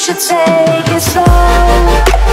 Should take it slow